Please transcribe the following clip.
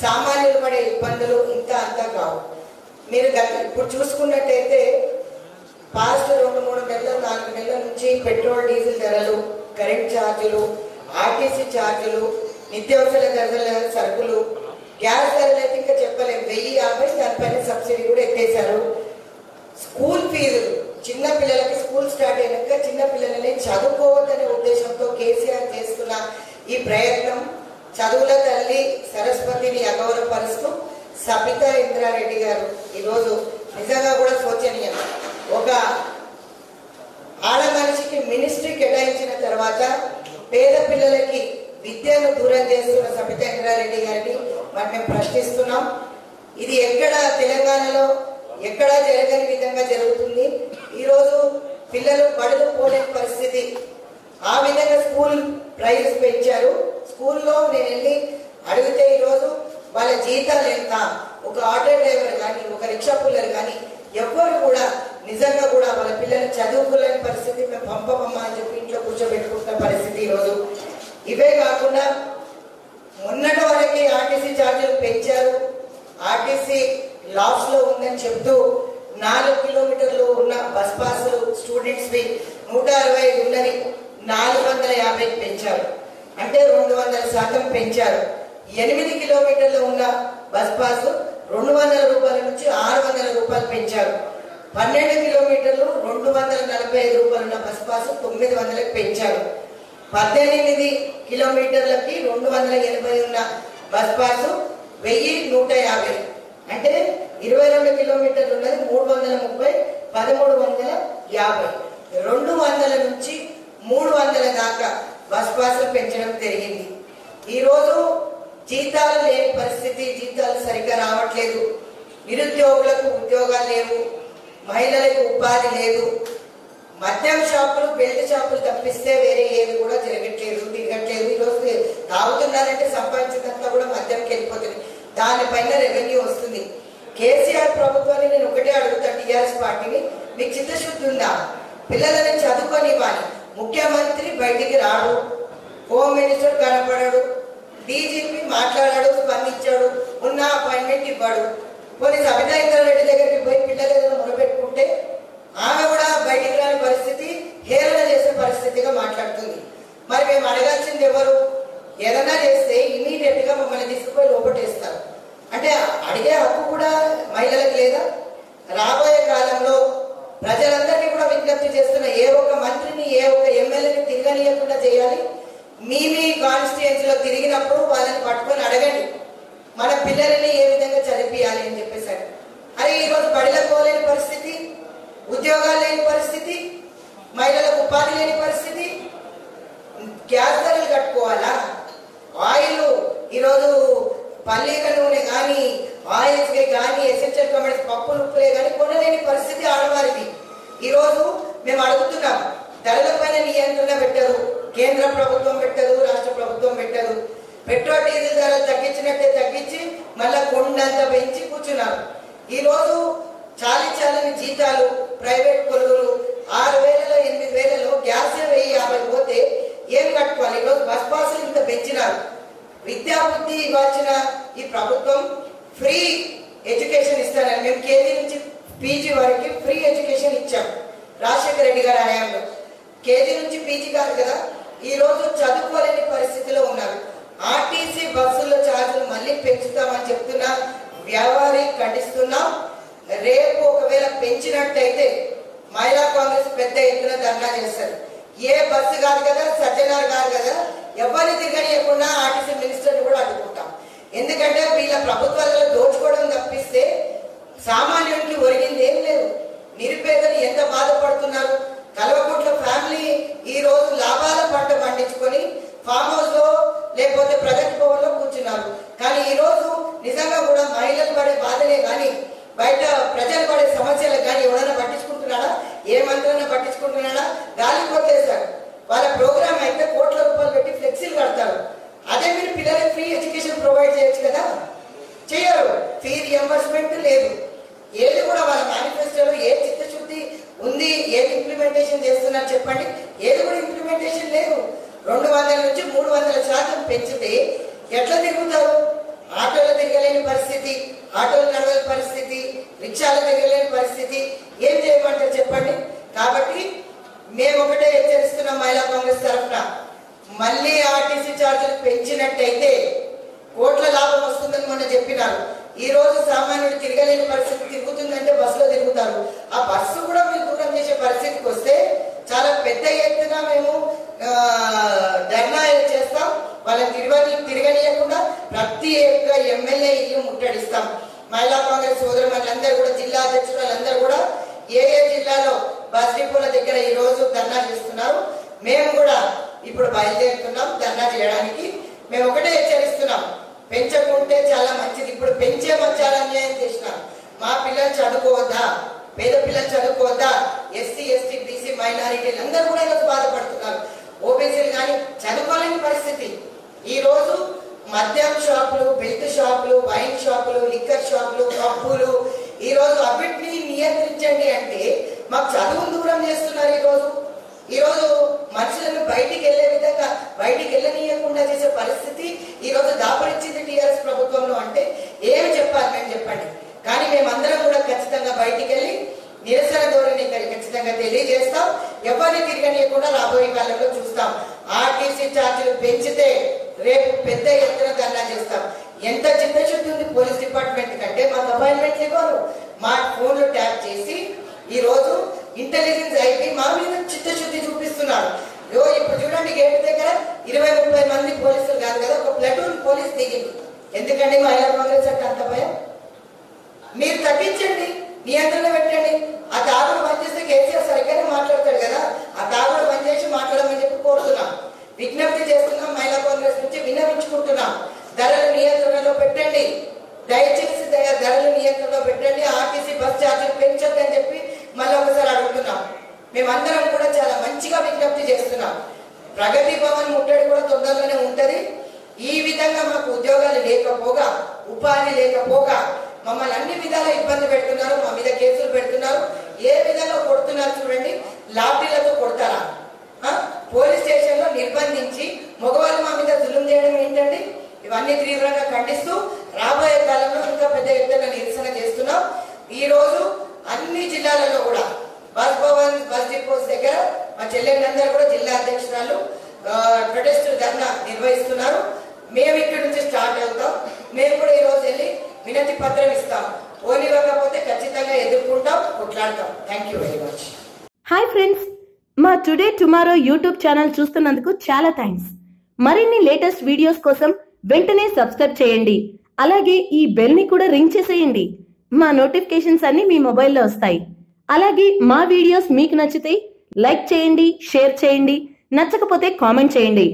సామాన్యులు పడే ఇబ్బందులు ఇంత అంతా కావు. మీరు గత ఇప్పుడు చూసుకున్నట్టయితే పాస్ట్ రెండు మూడు నెలల నాలుగు నెలల నుంచి పెట్రోల్ డీజిల్ ధరలు కరెంట్ ఛార్జీలు ఆర్టీసీ ఛార్జీలు నిత్యావసర ధరల సరుకులు గ్యాస్ ధరలు అయితే ఇంకా చెప్పలేము వెయ్యి యాభై దానిపైన సబ్సిడీ కూడా ఎత్తేసారు స్కూల్ ఫీజులు చిన్న పిల్లలకి స్కూల్ స్టార్ట్ అయినాక చిన్న పిల్లలని చదువుకోవద్దనే ఉద్దేశంతో కేసీఆర్ చేస్తున్న ఈ ప్రయత్నం చదువుల తల్లి సరస్వతిని అగౌరవపరుస్తూ సబితా ఇంద్రారెడ్డి గారు ఈరోజు నిజంగా కూడా శోచనీయం. ఒక ఆడ మనిషికి మినిస్ట్రీ కేటాయించిన తర్వాత పేద పిల్లలకి విద్యను దూరం చేస్తున్న సబితా ఇంద్రారెడ్డి గారిని మరి మేము ప్రశ్నిస్తున్నాం. ఇది ఎక్కడ తెలంగాణలో ఎక్కడా జరగని విధంగా జరుగుతుంది? ఈరోజు పిల్లలు బడులు పోలేని పరిస్థితి ఆ విధంగా స్కూల్ ప్రైజెస్ పెంచారు. స్కూల్లో నేను వెళ్ళి అడిగితే ఈరోజు వాళ్ళ జీతాలు ఎంత? ఒక ఆటో డ్రైవర్ కానీ ఒక రిక్షా పుల్లర్ కానీ ఎవ్వరు కూడా నిజంగా కూడా వాళ్ళ పిల్లల్ని చదువుకోలేని పరిస్థితి మేము పంపమమ్మా అని చెప్పి ఇంట్లో కూర్చోబెట్టుకుంటున్న పరిస్థితి ఈరోజు. ఇవే కాకుండా మొన్నటి వరకు ఆర్టీసీ ఛార్జీలు పెంచారు ఆర్టీసీ లాస్లో ఉందని చెప్తూ నాలుగు కిలోమీటర్లు ఉన్న బస్ పాసులు స్టూడెంట్స్ని నూట అరవై ఐదు ఉన్నది నాలుగు వందల యాభైకి పెంచారు. అంటే రెండు వందల శాతం పెంచారు. ఎనిమిది కిలోమీటర్లు ఉన్న బస్ పాస్ రెండు వందల రూపాయల నుంచి ఆరు వందల రూపాయలు పెంచారు. పన్నెండు కిలోమీటర్లు రెండు వందల నలభై ఐదు రూపాయలు ఉన్న బస్ పాస్ తొమ్మిది వందలకు పెంచారు. పద్దెనిమిది కిలోమీటర్లకి రెండు వందల ఎనభై ఉన్న బస్ పాస్ వెయ్యి నూట యాభై. అంటే ఇరవై రెండు కిలోమీటర్లు ఉన్నది మూడు వందల ముప్పై పదమూడు వందల యాభై. రెండు వందల నుంచి మూడు వందల దాకా బస్ పాసులు పెంచడం జరిగింది. ఈరోజు జీతాలు లేని పరిస్థితి జీతాలు సరిగ్గా రావట్లేదు. నిరుద్యోగులకు ఉద్యోగాలు లేవు మహిళలకు ఉపాధి లేదు. మద్యం షాపులు బెల్ట్ షాపులు తప్పిస్తే వేరే ఏది కూడా జరగట్లేదు తిరగట్లేదు. ఈరోజు తాగుతున్నారంటే సంపాదించినంతా కూడా మద్యంకి వెళ్ళిపోతుంది. దానిపైన రెవెన్యూ వస్తుంది. కేసీఆర్ ప్రభుత్వాన్ని నేను ఒకటే అడుగుతా టీఆర్ఎస్ పార్టీని. మీకు చిత్తశుద్ధి ఉందా? పిల్లలని చదువుకొనివ్వాలి ముఖ్యమంత్రి బయటికి రాడు. Home minister కనపడడు. డీజీపీ మాట్లాడాడు స్పందించాడు. ఉన్న అపాయింట్మెంట్ ఇవ్వడు. కొన్ని సబితా రెడ్డి దగ్గరికి పోయి పిల్లలు ఏదైనా మొదలుపెట్టుకుంటే ఆమె కూడా బయటికి రాని పరిస్థితి హేళన చేసే పరిస్థితిగా మాట్లాడుతుంది. మరి మేము అడగాల్సింది ఎవరు? ఏదైనా చేస్తే ఇమీడియట్గా మమ్మల్ని తీసుకుపోయి లోపటేస్తారు. అంటే అడిగే హక్కు కూడా మహిళలకు లేదా? రాబోయే కాలంలో ప్రజలందరినీ కూడా విజ్ఞప్తి చేస్తున్న ఏ ఒక్క మంత్రిని ఏ ఒక్క ఎమ్మెల్యేని తిరగనీయకుండా చేయాలి. మీ మీ కాన్స్టిట్యుయెన్సీలో తిరిగినప్పుడు వాళ్ళని పట్టుకొని అడగండి. మన పిల్లలని ఏ విధంగా చదివియాలి అని చెప్పేసారు అరే ఈరోజు బడిలకు పోలేని పరిస్థితి ఉద్యోగాలు లేని పరిస్థితి మహిళలకు ఉపాధి లేని పరిస్థితి గ్యాస్ ధరలు కట్టుకోవాలా? ఆయిల్ ఈరోజు పల్లీల నూనె కానీ ఆయిల్స్ కానీ ఎసెన్షియల్ కమెంట్స్ పప్పులు ఉప్పులే కానీ కొనలేని పరిస్థితి ఆడవారికి ఈరోజు మేము అడుగుతున్నాం ధరల పైన నియంత్రణ పెట్టరు కేంద్ర ప్రభుత్వం పెట్టదు రాష్ట్ర ప్రభుత్వం పెట్టదు. పెట్రోల్ డీజిల్ ధరలు తగ్గించినట్టే తగ్గించి మళ్ళా కొండంత పెంచి కూర్చున్నారు. ఈరోజు చాలి చాలని జీతాలు ప్రైవేట్ కొలువులు ఆరు వేలలో ఎనిమిది వేలలో గ్యాస్ వెయ్యి యాభై పోతే ఏం కట్టుకోవాలి? ఈరోజు బస్ పాసులు ఇంత పెంచినారు. విద్యాబుద్ధి ఇవ్వాల్సిన ఈ ప్రభుత్వం ఫ్రీ ఎడ్యుకేషన్ ఇస్తారని మేము కేజీ నుంచి పీజీ వరకు ఫ్రీ ఎడ్యుకేషన్ ఇచ్చాం. రాజశేఖర రెడ్డి గారి హయాంలో కేజీ నుంచి పీజీ కాదు కదా ఈ రోజు చదువుకోలేని పరిస్థితిలో ఉన్నారు. ఆర్టీసీ బస్సుల ఛార్జీలు మళ్ళీ పెంచుతామని చెప్తున్నా వ్యాపారి ఖండిస్తున్నాం. రేపు ఒకవేళ పెంచినట్టయితే మహిళా కాంగ్రెస్ పెద్ద ఎత్తున ధర్నా చేస్తారు. ఏ బస్సు కాదు కదా సజ్జనార్ కాదు కదా ఎవరిని తిరగనియకుండా ఆర్టీసీ మినిస్టర్ కూడా అడ్డుకుంటాం ఎందుకంటే వీళ్ళ ప్రభుత్వాలలో దోచుకోవడం తప్పిస్తే సామాన్యుడికి ఒరిగింది ఏం లేదు. నిరుపేదలు ఎంత బాధపడుతున్నారు? కల్వకుంట్ల ఫ్యామిలీ ఈ రోజు లాభాల పంట పండించుకొని ఫామ్ హౌస్లో లేకపోతే ప్రగతి భవన్లో కూర్చున్నారు. కానీ ఈ రోజు నిజంగా కూడా మహిళలు పడే బాధలే కానీ బయట ప్రజలు పడే సమస్యలు కానీ ఎవరైనా పట్టించుకుంటున్నాడా ఏ మంత్రైనా పట్టించుకుంటున్నాడా గాలి కొట్టేశారు. వాళ్ళ ప్రోగ్రామ్ అయితే కోట్ల రూపాయలు పెట్టి ఫ్లెక్సీలు కడతారు. అదే మీరు పిల్లలకి ఫ్రీ ఎడ్యుకేషన్ ప్రొవైడ్ చేయొచ్చు కదా? చేయరు. ఫీ రియంబర్స్మెంట్ లేదు. ఏది కూడా వాళ్ళ మేనిఫెస్టోలో ఏ చిత్తశుద్ధి ఉంది ఏది ఇంప్లిమెంటేషన్ చేస్తున్నారు చెప్పండి. ఏది కూడా ఇంప్లిమెంటేషన్ లేదు. రెండు వందల నుంచి మూడు వందల శాతం పెంచితే ఎట్లా తిరుగుతారు? ఆటోలు తిరగలేని పరిస్థితి ఆటోలు నడవని పరిస్థితి రిక్షాలు తిరగలేని పరిస్థితి. ఏం చేయమంటారు చెప్పండి? కాబట్టి మేము ఒకటే హెచ్చరిస్తున్నాం మహిళా కాంగ్రెస్ తరఫున. మళ్ళీ ఆర్టీసీ ఛార్జీలు పెంచినట్టయితే కోట్ల లాభం వస్తుందని మొన్న చెప్పినారు. ఈ రోజు సామాన్యుడు తిరగలేని పరిస్థితి తిరుగుతుందంటే బస్సులో తిరుగుతారు. ఆ బస్సు కూడా మీరు దూరం చేసే పరిస్థితికి వస్తే చాలా పెద్ద ఎత్తున మేము ఆ, ధర్నా చేస్తాం. వాళ్ళని తిరగని తిరగనీయకుండా ప్రతి యొక్క ఎమ్మెల్యే ఇల్లు ముట్టడిస్తాం. మహిళా కాంగ్రెస్ సోదరులందరూ కూడా జిల్లా అధ్యక్షులందరూ కూడా ఏ ఏ జిల్లాలో బస్ డిపోల దగ్గర ఈ రోజు ధర్నా చేస్తున్నారు. మేము కూడా ఇప్పుడు బయలుదేరుతున్నాం ధర్నా చేయడానికి. మేము ఒకటే హెచ్చరిస్తున్నాం పెంచకుంటే చాలా మంచిది. ఇప్పుడు పెంచే చాలా అన్యాయం చేసినాం. మా పిల్లలు చదువుకోవద్దా? పేద పిల్లలు చదువుకోవద్దా? ఎస్సీ ఎస్టీ బీసీ మైనారిటీలు అందరూ కూడా ఈరోజు బాధపడుతున్నారు. ఓబీసీలు కానీ చదువుకోలేని పరిస్థితి. ఈరోజు మద్యం షాపులు బెల్ట్ షాపులు వైన్ షాపులు లిక్కర్ షాపులు పబ్బులు ఈరోజు అవిటిని నియంత్రించండి అంటే మాకు చదువును దూరం చేస్తున్నారు ఈరోజు. ఈరోజు మనుషులను బయటికి వెళ్ళే విధంగా బయటికి వెళ్ళనీయకుండా చేసే పరిస్థితి ఈ రోజు దాపరిచ్చింది టీఆర్ఎస్ ప్రభుత్వంలో అంటే ఏమి చెప్పాలి మేము చెప్పండి. కానీ మేమందరం కూడా ఖచ్చితంగా బయటికి వెళ్ళి నిరసన ధోరణి ఖచ్చితంగా తెలియజేస్తాం. ఎవరిని తిరగనీయకుండా రాబోయే కాలంలో చూస్తాం. ఆర్టీసీ ఛార్జీలు పెంచితే రేపు పెద్ద ఎత్తున ధర్నా చేస్తాం. ఎంత చిత్తశుద్ధి ఉంది పోలీస్ డిపార్ట్మెంట్ కంటే మాకు అపాయింట్మెంట్లు ఇవ్వరు. మా ఫోన్లు ట్యాప్ చేసి ఈ రోజు ఇంటెలిజెన్స్ ఐపీ మా మీద చిత్తశుద్ధి చూపిస్తున్నారు యో ఇప్పుడు చూడండి గేట్ దగ్గర ఇరవై ముప్పై మంది పోలీసులు కాదు కదా ఒక ప్లటూన్ పోలీస్ దిగింది ఎందుకండి మహిళా కాంగ్రెస్ అంటే అంత భయం? మీరు తగ్గించండి నియంత్రణ పెట్టండి. ఆ తాగుడు బంద్ చేస్తే కేసీఆర్ సరిగ్గానే మాట్లాడతాడు కదా. ఆ తాగుడు బంద్ చేసి మాట్లాడమని చెప్పి కోరుతున్నాం. విజ్ఞప్తి చేస్తున్నాం మహిళా కాంగ్రెస్ నుంచి విన్నవించుకుంటున్నాం. ధరలు నియంత్రణలో పెట్టండి. దయచేసి దయ- ధరలు నియంత్రణలో పెట్టండి. ఆర్టీసీ బస్ ఛార్జీలు పెంచొద్దని చెప్పి మళ్ళీ ఒకసారి అడుగుతున్నాం. మేమందరం కూడా చాలా మంచిగా విజ్ఞప్తి చేస్తున్నాం. ప్రగతి భవన్ ముట్టడి కూడా తొందరలోనే ఉంటుంది. ఈ విధంగా మాకు ఉద్యోగాలు లేకపోగా ఉపాధి లేకపోగా మమ్మల్ని అన్ని విధాలు ఇబ్బంది పెడుతున్నారు. మా మీద కేసులు పెడుతున్నారు. ఏ విధంగా కొడుతున్నారు చూడండి. లాఠీలతో కొడతారా? పోలీస్ స్టేషన్లో నిర్బంధించి మగవాళ్ళు మా మీద జులుం చేయడం ఏంటండి? ఇవన్నీ తీవ్రంగా ఖండిస్తూ రాబోయే కాలంలో ఇంకా పెద్ద ఎత్తున నిరసన చేస్తున్నాం. ఈ రోజు అన్ని జిల్లాలలో కూడా బస్ భవన్ బస్ డిపోస్ దగ్గర మా చెల్లెళ్ళందరూ కూడా జిల్లా అధ్యక్షురాలు ప్రొటెస్ట్ ధర్నా నిర్వహిస్తున్నారు. మేము ఇక్కడ నుంచి స్టార్ట్ అవుతాం. మేము కూడా ఈరోజు వెళ్ళి వినతి పత్రం ఇస్తాం. ఓనివ్వకపోతే ఖచ్చితంగా ఎదుర్కొంటాం కొట్లాడతాం. Thank you very much hi friends మా టుడే టుమారో యూట్యూబ్ ఛానల్ చూస్తున్నందుకు చాలా థ్యాంక్స్ మరిన్ని లేటెస్ట్ వీడియోస్ కోసం వెంటనే సబ్స్క్రైబ్ చేయండి. అలాగే ఈ బెల్ని కూడా రింగ్ చేసేయండి. మా నోటిఫికేషన్స్ అన్ని మీ మొబైల్లో వస్తాయి. అలాగే మా వీడియోస్ మీకు నచ్చితే లైక్ చేయండి షేర్ చేయండి నచ్చకపోతే కామెంట్ చేయండి.